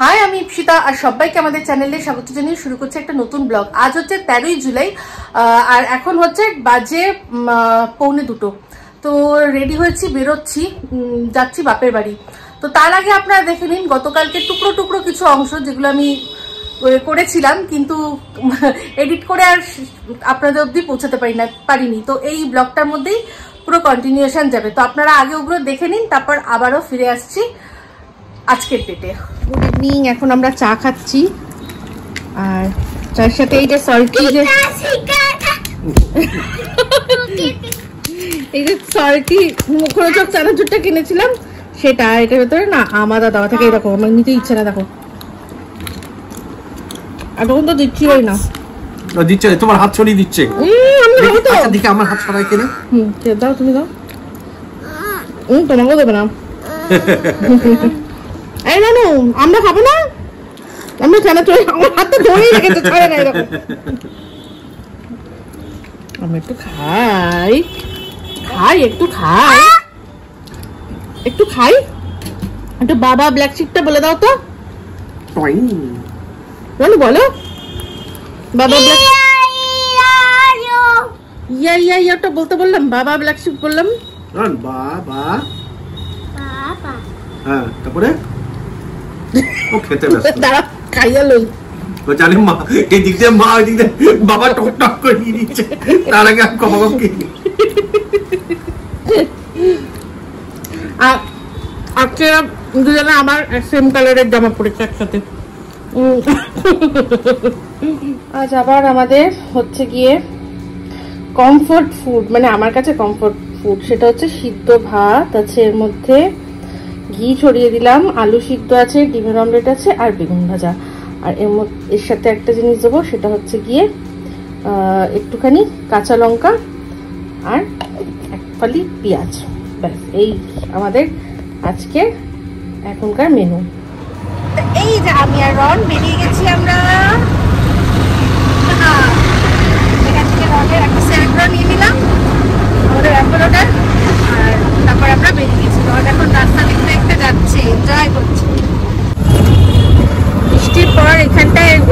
High, আমি ইপসিতা আর সবাইকে আমাদের চ্যানেলে স্বাগত জানিয়ে শুরু করছে একটা নতুন ব্লগ। আজ হচ্ছে তেরোই জুলাই আর এখন হচ্ছে বাজে পৌনে দুটো। তো রেডি হয়েছি, বেরোচ্ছি যাচ্ছি বাপের বাড়ি। তো তার আগে আপনারা দেখে নিন, গতকালকে টুকরো টুকরো কিছু অংশ যেগুলো আমি করেছিলাম, কিন্তু এডিট করে আর আপনাদের অবধি পৌঁছাতে পারি না, পারিনি। তো এই ব্লগটার মধ্যেই পুরো কন্টিনিউশন যাবে। তো আপনারা আগে ওগুলো দেখে নিন, তারপর আবারও ফিরে আসছি আজকের ডেটে গুড ইভিনিং এখন আমরা চা খাচ্ছি। আর চায়ের সাথে এই যে সল্টি যে এই যে সল্টি মুখরোচক চানাচুরটা কিনেছিলাম সেটা এটার ভেতরে না আমাদা দেওয়া থাকে এরকম আমার নিতে ইচ্ছে না দেখো। আর তখন তো দিচ্ছিলই না। দিচ্ছে তোমার হাত ছড়িয়ে দিচ্ছে। আচ্ছা দেখি আমার হাত ছড়ায় কিনা। হুম দাও তুমি দাও। হুম তোমাকেও দেবে না। এই নানু আমরা খাব না? আমরা কেন চলে আমার হাতে ধরেই রেখেছে? ছাড়ে না এরকম। আমি একটু খাই। খাই একটু খাই। একটু খাই? একটু বাবা ব্ল্যাক শিপটা বলে দাও তো। বলো বলো। বাবা ব্ল্যাক ইয়া ইয়া ইয়াটা বলতে বললাম বাবা ব্ল্যাক শিপ বললাম। আর বাবা। হ্যাঁ তারপরে? ও খেতে ব্যস্ত। দাঁড়া খাইয়া লই। ও জানি মা এই দিক দিয়ে মা ওই দিক দিয়ে বাবা টক টক করে নিয়ে দিচ্ছে তার আগে আমি আজকে দুজনে আমার সেম কালারের জামা পড়েছে একসাথে। আজ আবার আমাদের হচ্ছে গিয়ে কমফোর্ট ফুড মানে আমার কাছে কমফোর্ট ফুড সেটা হচ্ছে সিদ্ধ ভাত আছে এর মধ্যে ঘি ছড়িয়ে দিলাম আলু সিদ্ধ আছে ডিমের অমলেট আছে আর বেগুন ভাজা। আর এর এর সাথে একটা জিনিস দেবো সেটা হচ্ছে গিয়ে একটুখানি কাঁচা লঙ্কা আর এক ফালি পেঁয়াজ। ব্যাস এই আমাদের আজকে এখনকার মেনু এই যে আমি আর রন বেরিয়ে গেছি আমরা। হ্যাঁ, এখান থেকে রনের একটা স্যান্ড্রো নিয়ে নিলাম। আমাদের অ্যাপোলোটা আর তারপর আমরা বেরিয়ে গেছি রন এখন রাস্তা দেখতে দেখতে যাচ্ছে এনজয় করছি বৃষ্টির পর এখানটায় এই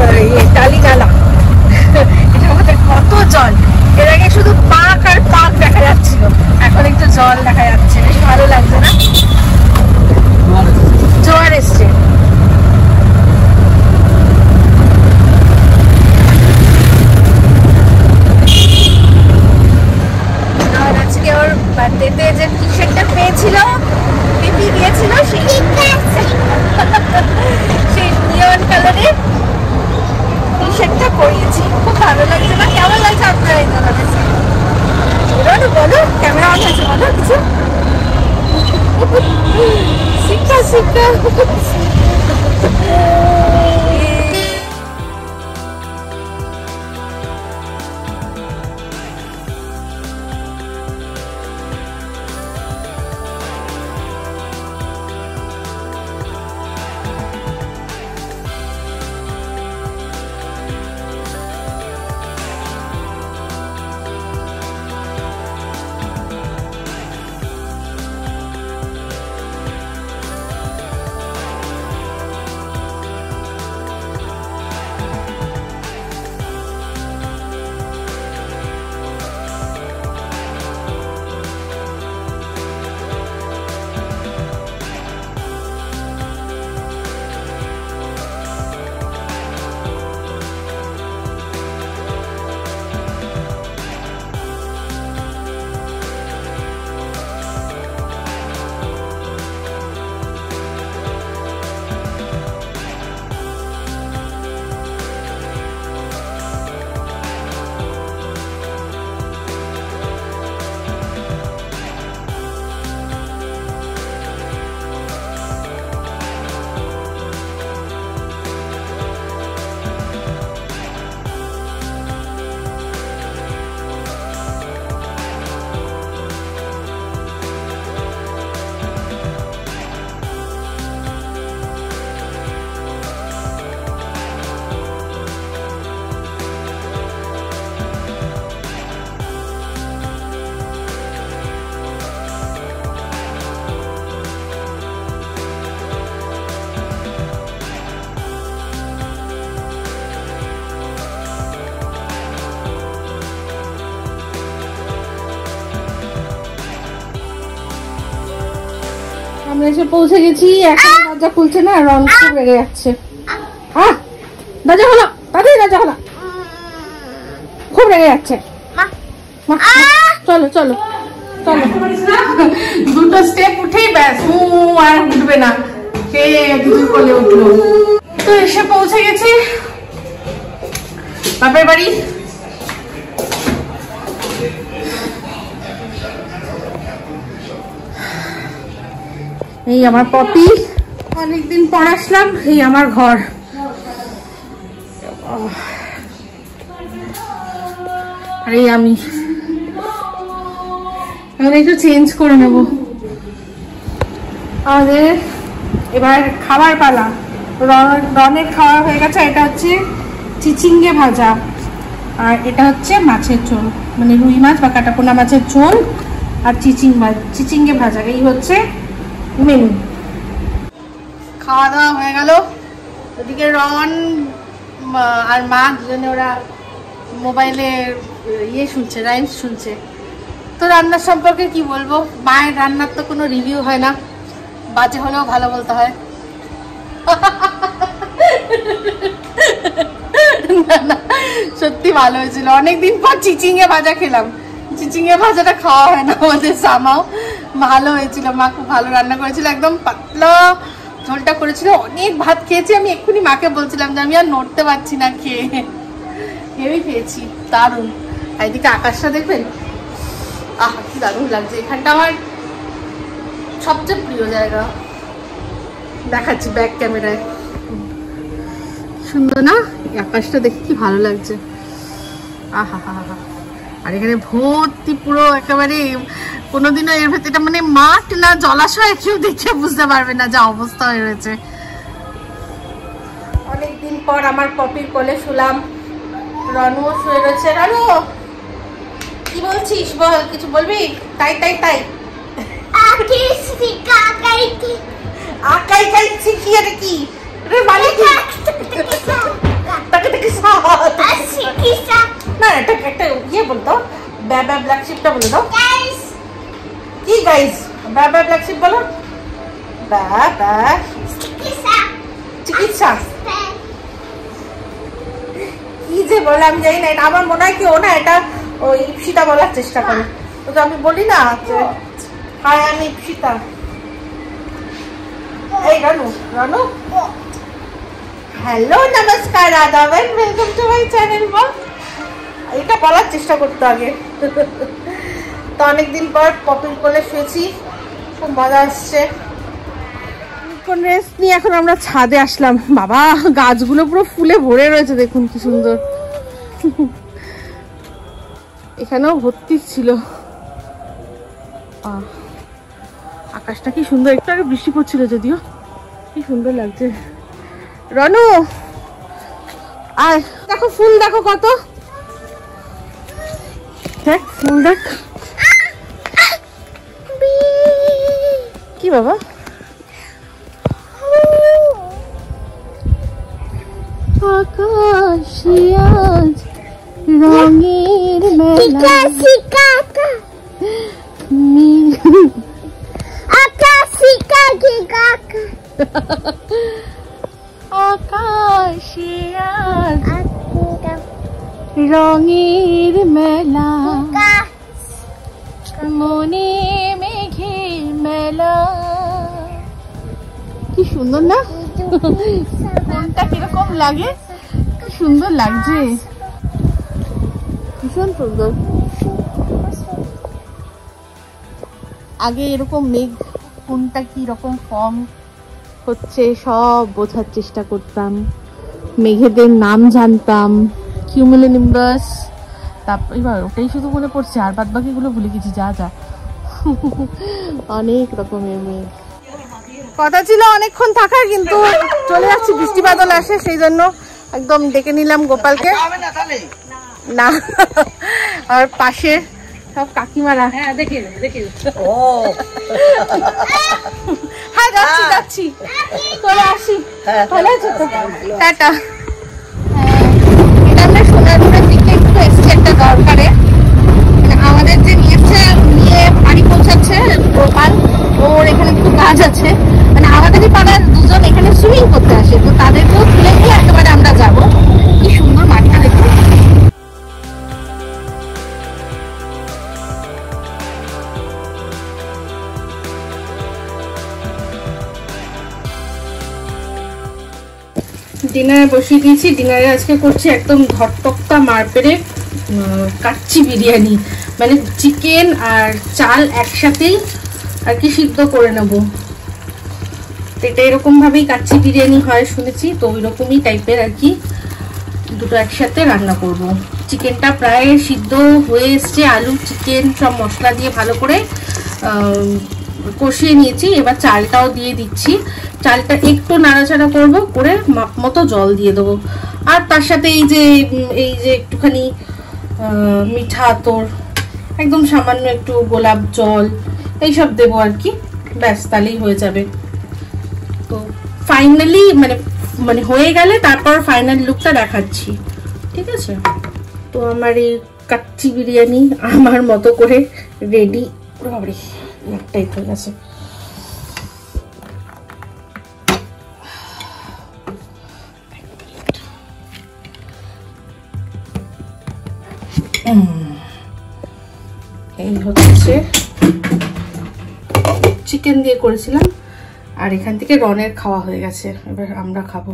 আহ, আমরা এসে পৌঁছে গেছি এখন দরজা খুলছে না রং খুব রেগে যাচ্ছে। আহ! দরজা হলো তাড়াতাড়ি দরজা হলো খুব রেগে যাচ্ছে। চলো চলো চলো। দুটো স্টেপ উঠেই ব্যাস উ আর উঠবে না। সে দুধ কোলে উঠল তো এসে পৌঁছে গেছি। বাপের বাড়ি? এই আমার পপি। অনেকদিন পর আসলাম। এই আমার ঘর। আর এই আমি এখন একটু চেঞ্জ করে নেব। আমাদের এবার খাবার পালা। রনের খাওয়া হয়ে গেছে এটা হচ্ছে চিচিঙ্গে ভাজা। আর এটা হচ্ছে মাছের ঝোল। মানে রুই মাছ বা কাটাপোনা মাছের ঝোল আর চিচিং মাছ চিচিঙ্গে ভাজা। এই হচ্ছে মেনু খাওয়া দাওয়া হয়ে গেল। ওদিকে রন আর মা দুজনে ওরা মোবাইলে ইয়ে শুনছে রাইমস শুনছে। তো রান্নার সম্পর্কে কি বলব? মায়ের রান্নার তো কোনো রিভিউ হয় না। বাজে হলেও ভালো বলতে হয়। সত্যি ভালো হয়েছিল। অনেকদিন পর চিচিঙ্গে ভাজা খেলাম। চিচিঙ্গে ভাজাটা খাওয়া হয় না আমাদের সামাও ভালো হয়েছিল, মা খুব ভালো রান্না করেছিল, একদম পাতলা ঝোলটা করেছিল, অনেক ভাত খেয়েছি, আমি এক্ষুনি মাকে বলছিলাম যে আমি আর নড়তে পারছি না খেয়ে। হেভি খেয়েছি, দারুণ। আর এদিকে আকাশটা দেখবেন? আহ, কি দারুণ লাগছে, এখানটা আমার সবচেয়ে প্রিয় জায়গা। দেখাচ্ছি ব্যাক ক্যামেরায় সুন্দর না? আকাশটা দেখে কি ভালো লাগছে। আহা হা হা আর এখানে ভর্তি পুরো একেবারে কোনোদিনও এর ভেতরে এটা মানে মাঠ না জলাশয় কেউ দেখে বুঝতে পারবে না যা অবস্থা হয়ে রয়েছে। অনেকদিন পর আমার পপির কোলে শুলাম। রনু শুয়ে রয়েছে। রনু কি বলছিস? বল কিছু বলবি? তাই তাই তাই। আকাই খাইছি কি এটা কি? রে মালিক তাকে দেখে না। এটা একটা ইয়ে বলতো। ব্যাবা ব্ল্যাক শিপটা বলে দাও। কি গাইস ব্যাবা ব্ল্যাক শিপ বলো। ব্যাবা চিকিৎসা। কি যে বলে আমি জানি না এটা আমার মনে হয় কি ও না এটা ওই ইপসিতা বলার চেষ্টা করে। তো তো আমি বলি না যে হাই আমি ইপসিতা। এই রানু রানু। হ্যালো নমস্কার আদাবেন ওয়েলকাম টু মাই চ্যানেল বল। এটা বলার চেষ্টা করতে আগে। তো অনেকদিন পর পপির কোলে শুয়েছি, খুব মজা আসছে। কোন রেস্ট নিয়ে এখন আমরা ছাদে আসলাম। বাবা, গাছগুলো পুরো ফুলে ভরে রয়েছে, দেখুন কি সুন্দর। এখানেও ভর্তি ছিল। আকাশটা কি সুন্দর, একটু আগে বৃষ্টি পড়ছিল যদিও। কি সুন্দর লাগছে। রনু, আয়। দেখো, ফুল দেখো কত। দেখ, ফুল দেখ। বাবা? আকাশে আজ রঙের মেলা। নীল- আকাশে আজ রঙের মেলা। মনে মেঘের মেলা। সুন্দর না? কোনটা কীরকম লাগে? সুন্দর লাগছে। ভীষণ সুন্দর। আগে এরকম মেঘ কোনটা কি রকম ফর্ম হচ্ছে সব বোঝার চেষ্টা করতাম। মেঘেদের নাম জানতাম। কিউমুলোনিম্বাস তারপর এবার ওটাই শুধু মনে পড়ছে আর বাদ বাকিগুলো ভুলে গেছি যা যা। অনেক রকমের মেঘ। কথা ছিল অনেকক্ষণ থাকার কিন্তু চলে যাচ্ছি বৃষ্টি বাদল আসে সেই জন্য একদম ডেকে নিলাম গোপালকে। না আর পাশে সব কাকিমারা। হ্যাঁ দেখে দেখে হ্যাঁ যাচ্ছি যাচ্ছি। চলে আসি। ভালো আছো তো? টাটা। হ্যাঁ, এটা আমরা সোনারপুরের দিকে একটু এসছি একটা দরকারে। মানে আমাদের যে নিয়েছে নিয়ে বাড়ি পৌঁছাচ্ছে গোপাল। ওর এখানে একটু কাজ আছে। আমাদেরই পাড়ার দুজন এখানে সুইমিং করতে আসে, তো তাদেরকেও তুলে নিয়ে একেবারে আমরা যাব। কি সুন্দর মাঠটা দেখুন। ডিনারে বসিয়ে দিয়েছি। ডিনারে আজকে করছি একদম ধটপক্তা মারপেড়ে কাচ্চি বিরিয়ানি। মানে চিকেন আর চাল একসাথেই আর কি সিদ্ধ করে নেব। তো এটা এরকম ভাবেই কাচ্চি বিরিয়ানি হয়, শুনেছি। তো ওই রকমই টাইপের আর কি দুটো একসাথে রান্না করব। চিকেনটা প্রায় সিদ্ধ হয়ে এসছে, আলু চিকেন সব মশলা দিয়ে ভালো করে কষিয়ে নিয়েছি। এবার চালটাও দিয়ে দিচ্ছি। চালটা একটু নাড়াচাড়া করব, করে মাপ মতো জল দিয়ে দেবো। আর তার সাথে এই যে এই যে একটুখানি মিঠা আতর, একদম সামান্য একটু গোলাপ জল, এইসব দেবো আর কি। ব্যাস, তাহলেই হয়ে যাবে। তো ফাইনালি মানে মানে হয়ে গেলে তারপর ফাইনাল লুকটা দেখাচ্ছি। ঠিক আছে? তো আমার এই কাচ্চি বিরিয়ানি আমার মতো করে রেডি একটাই হয়ে গেছে। এই হচ্ছে। চিকেন দিয়ে করেছিলাম। আর এখান থেকে রনের খাওয়া হয়ে গেছে। এবার আমরা খাব।